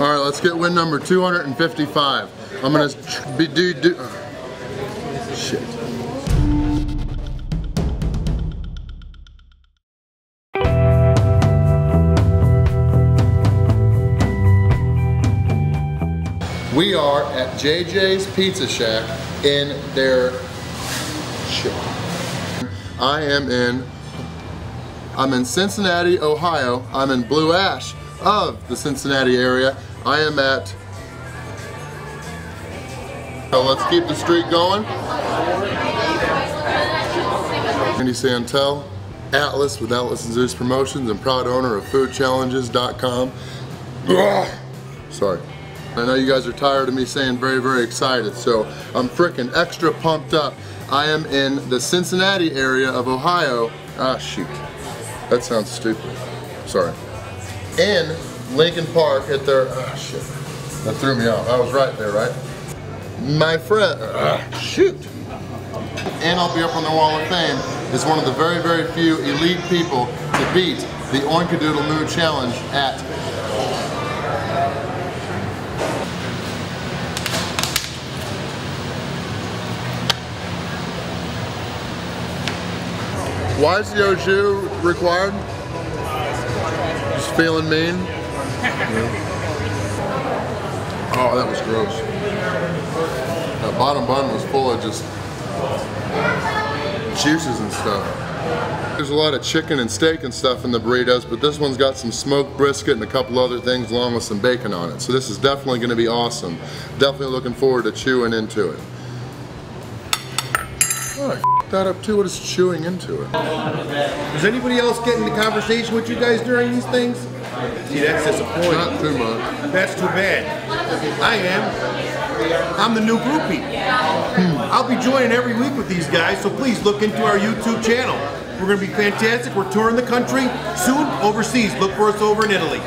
All right, let's get win number 255. I'm gonna be do do. Uh, shit. We are at JJ's Pizza Shack in their shit. I am in I'm in Cincinnati, Ohio. I'm in Blue Ash of the Cincinnati area. I am at so let's keep the streak going. Randy Santel, Atlas with Atlas and Zeus Promotions and proud owner of foodchallenges.com. Sorry. I know you guys are tired of me saying very, very excited, so I'm freaking extra pumped up. I am in the Cincinnati area of Ohio. Ah, shoot. That sounds stupid. Sorry. In Lincoln Park at their, ah, shit. That threw me off. I was right there, right? My friend, ah, shoot. And I'll be up on the Wall of Fame is one of the very, very few elite people to beat the Oinkadoodle Moo Challenge at Why is the required? Just feeling mean? Oh, that was gross. That bottom bun was full of just juices and stuff. There's a lot of chicken and steak and stuff in the burritos, but this one's got some smoked brisket and a couple other things along with some bacon on it. So this is definitely gonna be awesome. Definitely looking forward to chewing into it. Oh, that up too. What is chewing into it? Does anybody else get into conversation with you guys during these things? See, that's disappointing. Not too much. That's too bad. I am. I'm the new groupie. Hmm. I'll be joining every week with these guys, so please look into our YouTube channel. We're going to be fantastic. We're touring the country soon overseas. Look for us over in Italy.